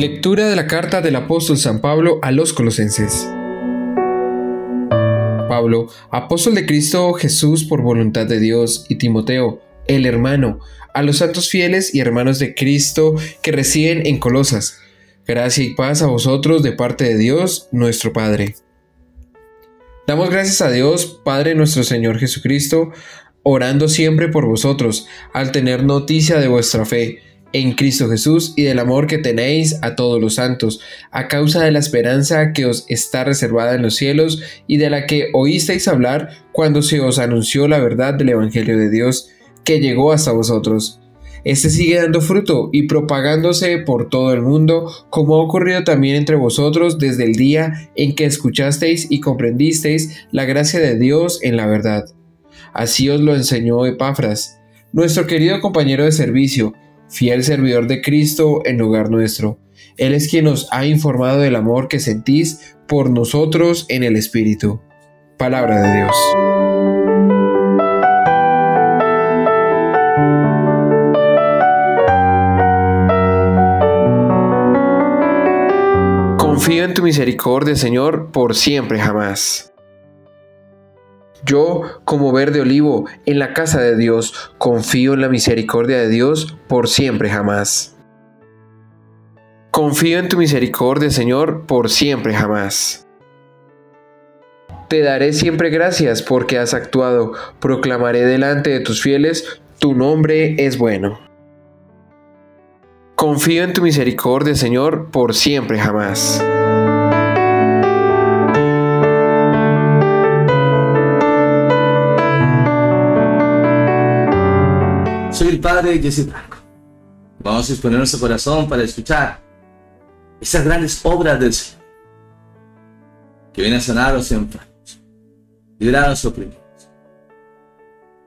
Lectura de la carta del apóstol San Pablo a los colosenses. Pablo, apóstol de Cristo Jesús por voluntad de Dios, y Timoteo, el hermano, a los santos fieles y hermanos de Cristo que residen en Colosas. Gracia y paz a vosotros de parte de Dios, nuestro Padre. Damos gracias a Dios, Padre nuestro Señor Jesucristo, orando siempre por vosotros, al tener noticia de vuestra fe en Cristo Jesús y del amor que tenéis a todos los santos, a causa de la esperanza que os está reservada en los cielos y de la que oísteis hablar cuando se os anunció la verdad del Evangelio de Dios, que llegó hasta vosotros. Este sigue dando fruto y propagándose por todo el mundo, como ha ocurrido también entre vosotros desde el día en que escuchasteis y comprendisteis la gracia de Dios en la verdad. Así os lo enseñó Epafras, nuestro querido compañero de servicio, fiel servidor de Cristo en lugar nuestro. Él es quien nos ha informado del amor que sentís por nosotros en el Espíritu. Palabra de Dios. Confío en tu misericordia, Señor, por siempre jamás. Yo, como verde olivo en la casa de Dios, confío en la misericordia de Dios por siempre jamás. Confío en tu misericordia, Señor, por siempre jamás. Te daré siempre gracias porque has actuado, proclamaré delante de tus fieles, tu nombre es bueno. Confío en tu misericordia, Señor, por siempre jamás. Padre Jesse Blanco. Vamos a disponer nuestro corazón para escuchar esas grandes obras del Señor que vienen a sanar a los enfermos, liberar a los oprimidos,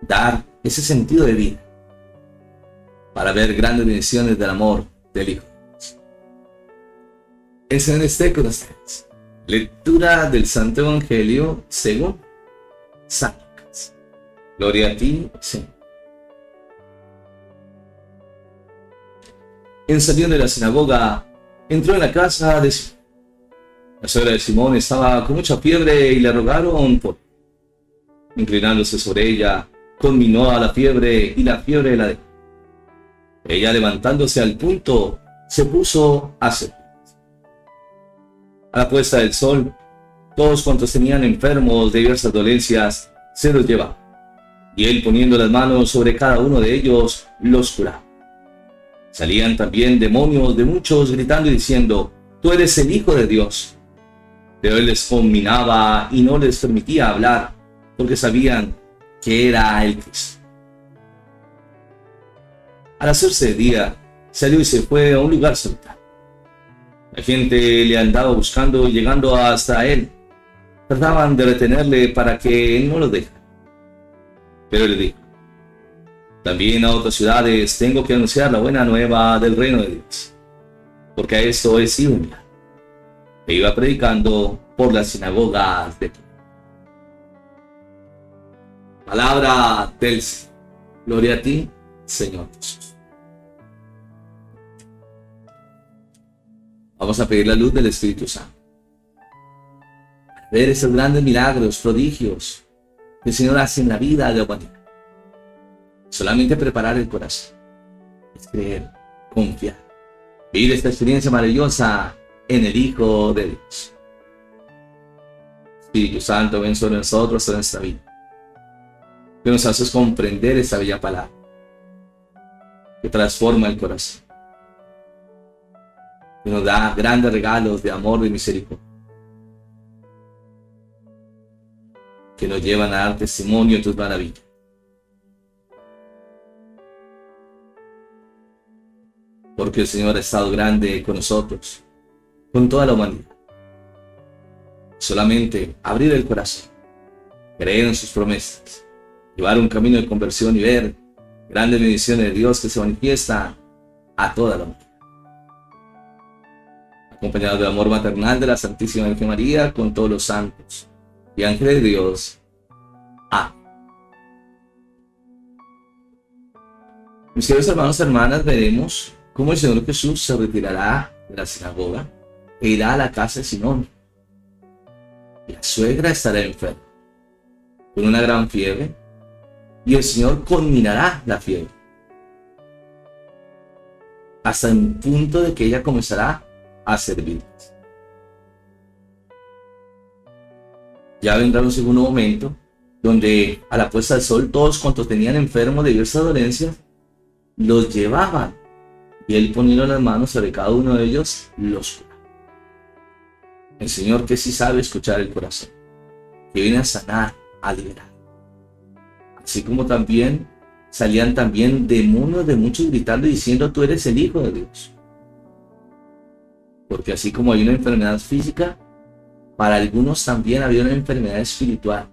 dar ese sentido de vida para ver grandes bendiciones del amor del Hijo. El Señor esté con ustedes. Lectura del Santo Evangelio según San Lucas. Gloria a ti, Señor. En saliendo de la sinagoga, entró en la casa de Simón. La suegra de Simón estaba con mucha fiebre y le rogaron por Inclinándose sobre ella, conminó a la fiebre y la fiebre la dejó. Ella levantándose al punto, se puso a servir. A la puesta del sol, todos cuantos tenían enfermos de diversas dolencias se los llevaban, y él poniendo las manos sobre cada uno de ellos, los curaba. Salían también demonios de muchos gritando y diciendo, tú eres el Hijo de Dios. Pero él les combinaba y no les permitía hablar, porque sabían que era el Cristo. Al hacerse de día, salió y se fue a un lugar solitario. La gente le andaba buscando y llegando hasta él. Trataban de retenerle para que él no lo dejara. Pero él dijo, también a otras ciudades tengo que anunciar la buena nueva del reino de Dios, porque a esto es sido E iba predicando por las sinagogas de Palabra del Señor. Gloria a ti, Señor Jesús. Vamos a pedir la luz del Espíritu Santo. ver esos grandes milagros, prodigios que el Señor hace en la vida de la humanidad Solamente preparar el corazón. Es creer, confiar. Vivir esta experiencia maravillosa en el Hijo de Dios. Espíritu Santo, ven sobre nosotros en nuestra vida. Que nos haces comprender esta bella palabra. Que transforma el corazón. Que nos da grandes regalos de amor y misericordia. Que nos llevan a dar testimonio de tus maravillas. Porque el Señor ha estado grande con nosotros, con toda la humanidad. Solamente abrir el corazón, creer en sus promesas, llevar un camino de conversión y ver grandes bendiciones de Dios que se manifiestan a toda la humanidad. Acompañado del amor maternal de la Santísima Virgen María con todos los santos y ángeles de Dios. Amén. Mis queridos hermanos y hermanas, veremos cómo el Señor Jesús se retirará de la sinagoga e irá a la casa de Simón. La suegra estará enferma, con una gran fiebre, y el Señor culminará la fiebre, hasta el punto de que ella comenzará a servir. Ya vendrá un segundo momento donde a la puesta del sol todos cuantos tenían enfermos de diversas dolencias los llevaban y él poniendo las manos sobre cada uno de ellos los curaba. El Señor que sí sabe escuchar el corazón, que viene a sanar, a liberar. Así como también salían también demonios de muchos gritando y diciendo tú eres el Hijo de Dios. Porque así como hay una enfermedad física, para algunos también había una enfermedad espiritual.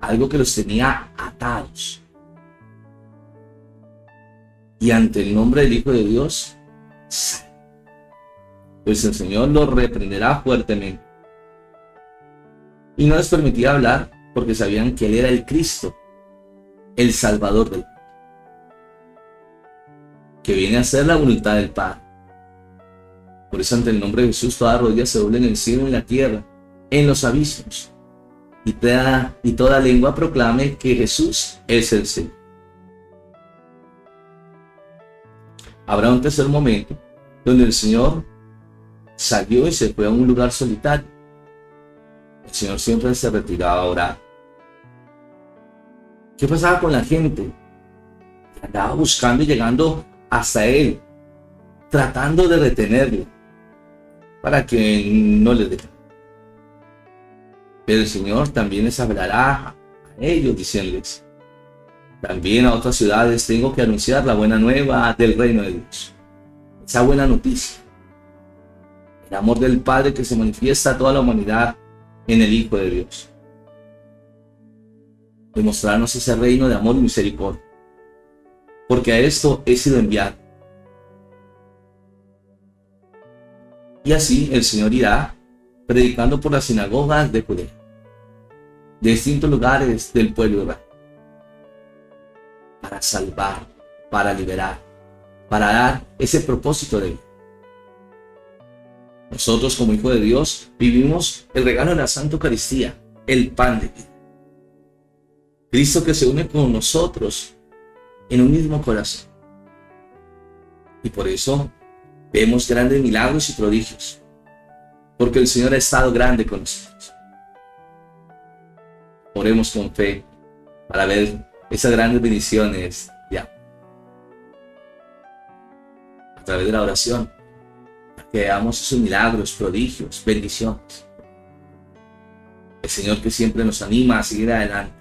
Algo que los tenía atados. Y ante el nombre del Hijo de Dios, pues el Señor los reprenderá fuertemente. Y no les permitía hablar porque sabían que Él era el Cristo, el Salvador del mundo, que viene a hacer la voluntad del Padre. Por eso ante el nombre de Jesús toda rodilla se doble en el cielo y en la tierra, en los abismos. Y toda, y toda lengua proclame que Jesús es el Señor. Habrá un tercer momento donde el Señor salió y se fue a un lugar solitario. El Señor siempre se retiraba a orar. ¿Qué pasaba con la gente? Andaba buscando y llegando hasta Él, tratando de retenerlo para que no les deje. Pero el Señor también les hablará a ellos diciéndoles, también a otras ciudades tengo que anunciar la buena nueva del reino de Dios. Esa buena noticia. El amor del Padre que se manifiesta a toda la humanidad en el Hijo de Dios. Demostrarnos ese reino de amor y misericordia. Porque a esto he sido enviado Y así el Señor irá predicando por las sinagogas de Judea, de distintos lugares del pueblo de Israel, para salvar, para liberar, para dar ese propósito de vida. Nosotros como hijos de Dios vivimos el regalo de la Santa Eucaristía, el pan de vida. Cristo que se une con nosotros en un mismo corazón. Y por eso Vemos grandes milagros y prodigios, porque el Señor ha estado grande con nosotros. Oremos con fe para ver esas grandes bendiciones ya. A través de la oración, que veamos esos milagros, prodigios, bendiciones. El Señor que siempre nos anima a seguir adelante.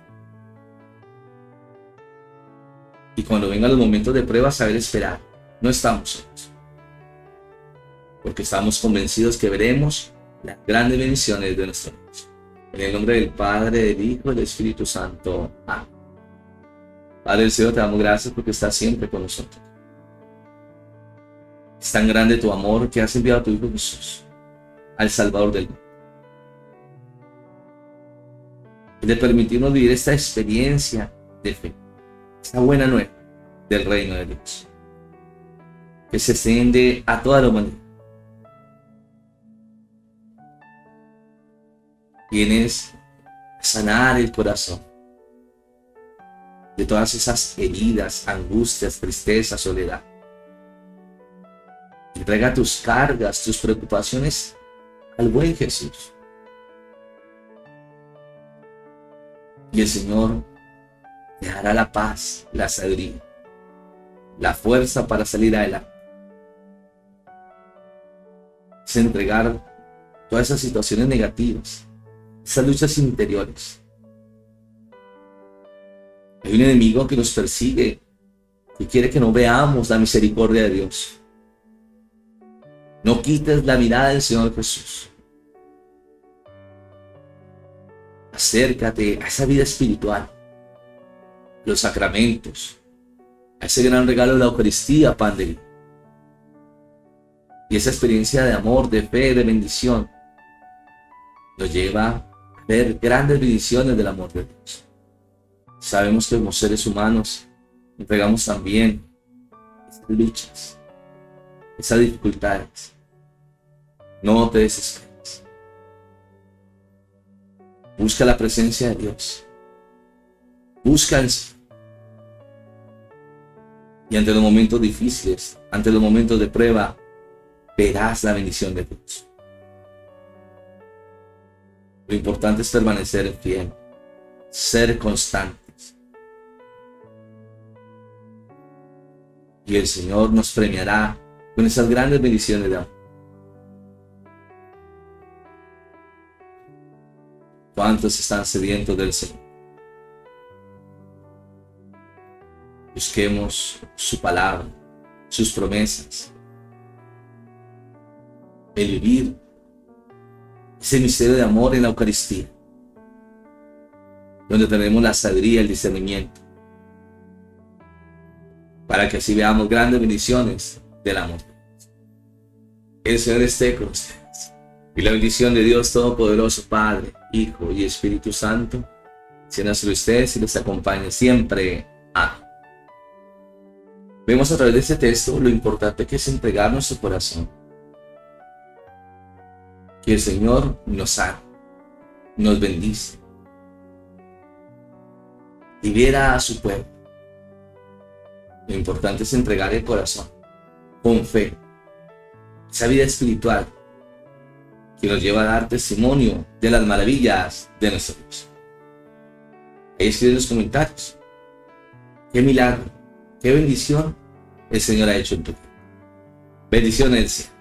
Y cuando vengan los momentos de prueba, saber esperar. No estamos solos porque estamos convencidos que veremos las grandes bendiciones de nuestro Dios. En el nombre del Padre, del Hijo y del Espíritu Santo. Amén. Padre del Señor, te damos gracias porque estás siempre con nosotros. Es tan grande tu amor que has enviado a tu Hijo Jesús, al Salvador del mundo. Y de permitirnos vivir esta experiencia de fe, esta buena nueva del reino de Dios, que se extiende a toda la humanidad Vienes a sanar el corazón de todas esas heridas, angustias, tristeza, soledad. Entrega tus cargas, tus preocupaciones al buen Jesús. Y el Señor te dará la paz, la sabiduría, la fuerza para salir adelante. Es entregar todas esas situaciones negativas esas luchas interiores. Hay un enemigo que nos persigue y quiere que no veamos la misericordia de Dios. No quites la mirada del Señor Jesús. Acércate a esa vida espiritual, los sacramentos, a ese gran regalo de la Eucaristía, pan. Y esa experiencia de amor, de fe, de bendición, nos lleva ver grandes bendiciones del amor de Dios. Sabemos que como seres humanos entregamos también esas luchas, esas dificultades. No te desesperes. Busca la presencia de Dios. Busca el Señor. Y ante los momentos difíciles, ante los momentos de prueba, verás la bendición de Dios. Lo importante es permanecer fiel, ser constantes. Y el Señor nos premiará con esas grandes bendiciones de amor. ¿Cuántos están sedientos del Señor? Busquemos su palabra, sus promesas, el vivir ese misterio de amor en la Eucaristía, donde tenemos la sabiduría el discernimiento, para que así veamos grandes bendiciones del amor. El Señor esté con ustedes. Y la bendición de Dios Todopoderoso, Padre, Hijo y Espíritu Santo, sea sobre ustedes y les acompañe siempre. Vemos a través de este texto lo importante que es entregar nuestro corazón. Que el Señor nos haga, nos bendice. Y viera a su pueblo. Lo importante es entregar el corazón con fe. Esa vida espiritual que nos lleva a dar testimonio de las maravillas de nuestro Dios. Ahí escriben los comentarios. Qué milagro, qué bendición el Señor ha hecho en tu vida. Bendiciones